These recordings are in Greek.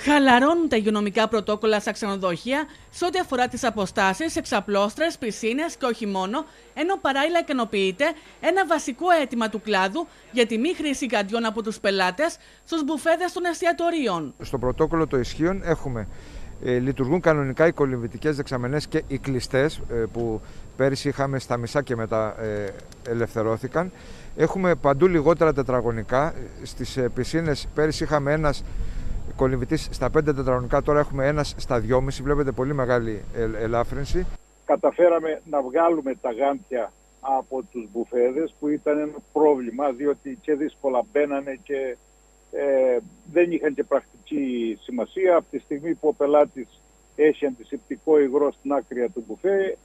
Χαλαρώνουν τα υγειονομικά πρωτόκολλα στα ξενοδοχεία σε ό,τι αφορά τις αποστάσεις, εξαπλώστρες, πισίνες και όχι μόνο, ενώ παράλληλα ικανοποιείται ένα βασικό αίτημα του κλάδου για τη μη χρήση καντιών από τους πελάτες στους μπουφέδε των εστιατορίων. Στο πρωτόκολλο των ισχύων έχουμε ε, λειτουργούν κανονικά οι κολυμβητικές δεξαμενές και οι κλειστές ε, που πέρυσι είχαμε στα μισά και μετά ε, ελευθερώθηκαν. Έχουμε παντού λιγότερα τετραγωνικά. Στις ε, πισίνες πέρυσι είχαμε ένας κολυμβητής στα 5 τετραγωνικά, τώρα έχουμε ένας στα 2,5. Βλέπετε πολύ μεγάλη ελάφρυνση. Καταφέραμε να βγάλουμε τα γάντια από τους μπουφέδες που ήταν ένα πρόβλημα διότι και δύσκολα μπαίνανε και ε, δεν είχαν και πρακτική σημασία. Από τη στιγμή που ο πελάτης έχει αντισηπτικό υγρό στην άκρη του μπουφέ,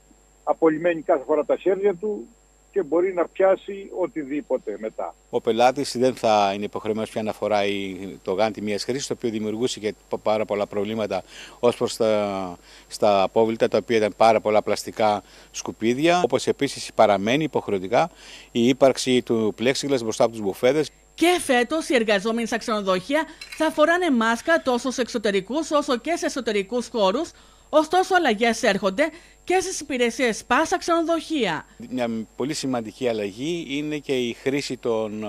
απολυμμένει κάθε φορά τα χέρια του και μπορεί να πιάσει οτιδήποτε μετά. Ο πελάτης δεν θα είναι υποχρεωμένος πια να φοράει το γάντι μιας χρήσης, το οποίο δημιουργούσε και πάρα πολλά προβλήματα ως προς τα στα απόβλητα, τα οποία ήταν πάρα πολλά πλαστικά σκουπίδια. Όπως επίσης παραμένει υποχρεωτικά η ύπαρξη του πλέξιγκλα μπροστά από τους μπουφέδε. Και φέτος οι εργαζόμενοι στα ξενοδοχεία θα φοράνε μάσκα τόσο σε εξωτερικούς όσο και σε εσωτερικούς χώρους. Ωστόσο, αλλαγές έρχονται και στις υπηρεσίες ΣΠΑ στα ξενοδοχεία. Μια πολύ σημαντική αλλαγή είναι και η χρήση των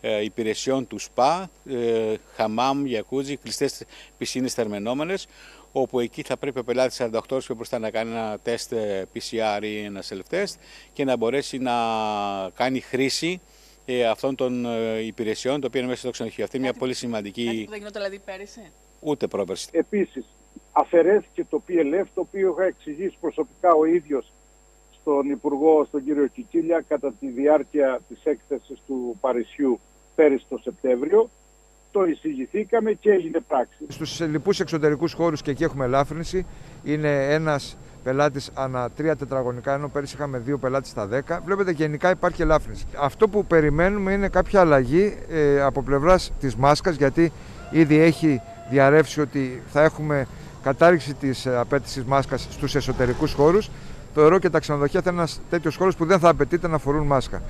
ε, υπηρεσιών του ΣΠΑ, ε, χαμάμ, γιακούζι, κλειστές πισίνες θερμενόμενες, όπου εκεί θα πρέπει ο πελάτης 48 ώρες μπροστά να κάνει ένα τεστ PCR ή ένα self-test και να μπορέσει να κάνει χρήση ε, αυτών των ε, υπηρεσιών, το οποίο είναι μέσα στο ξενοδοχείο. Αυτή είναι μια πολύ σημαντική. Κάτι που δεν γινόταν δηλαδή πέρυσι; Ούτε πρόπερση. Επίσης, αφαιρέθηκε το PLF, το οποίο είχα εξηγήσει προσωπικά ο ίδιος στον Υπουργό, στον κύριο Κικίλια, κατά τη διάρκεια της έκθεσης του Παρισιού πέρυσι το Σεπτέμβριο. Το εισηγηθήκαμε και έγινε πράξη. Στους λοιπούς εξωτερικούς χώρους και εκεί έχουμε ελάφρυνση. Είναι ένας πελάτης ανά τρία τετραγωνικά, ενώ πέρυσι είχαμε δύο πελάτες στα 10. Βλέπετε γενικά υπάρχει ελάφρυνση. Αυτό που περιμένουμε είναι κάποια αλλαγή ε, από πλευράς της μάσκας, γιατί ήδη έχει διαρρεύσει ότι θα έχουμε κατάργηση της ε, απέτησης μάσκας στους εσωτερικούς χώρους. Το ΕΡΟ και τα ξενοδοχεία θα είναι ένας τέτοιος χώρος που δεν θα απαιτείται να φορούν μάσκα.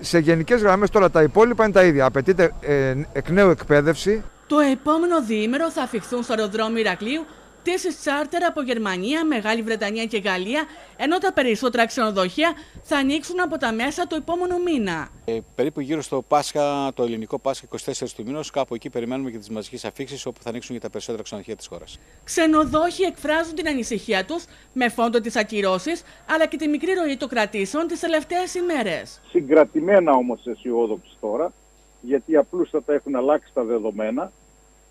Σε γενικές γραμμές τώρα τα υπόλοιπα είναι τα ίδια. Απαιτείται ε, εκ νέου εκπαίδευση. Το επόμενο διήμερο θα αφιχθούν στο αεροδρόμιο Ηρακλείου Τέσσερις τσάρτερ από Γερμανία, Μεγάλη Βρετανία και Γαλλία, ενώ τα περισσότερα ξενοδοχεία θα ανοίξουν από τα μέσα το επόμενο μήνα. Ε, περίπου γύρω στο Πάσχα, το ελληνικό Πάσχα 24 του μήνους, κάπου εκεί περιμένουμε και τις μαζικές αφήξεις όπου θα ανοίξουν για τα περισσότερα ξενοδοχεία της χώρας. Ξενοδόχοι εκφράζουν την ανησυχία τους με φόντο τις ακυρώσεις αλλά και τη μικρή ροή των κρατήσεων τις τελευταίες ημέρες. Συγκρατημένα όμως αισιόδοξοι τώρα, γιατί απλούστατα έχουν αλλάξει τα δεδομένα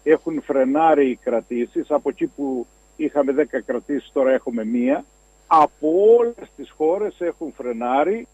έχουν φρενάρει οι κρατήσεις, από εκεί που είχαμε 10 κρατήσεις τώρα έχουμε μία. Από όλες τις χώρες έχουν φρενάρει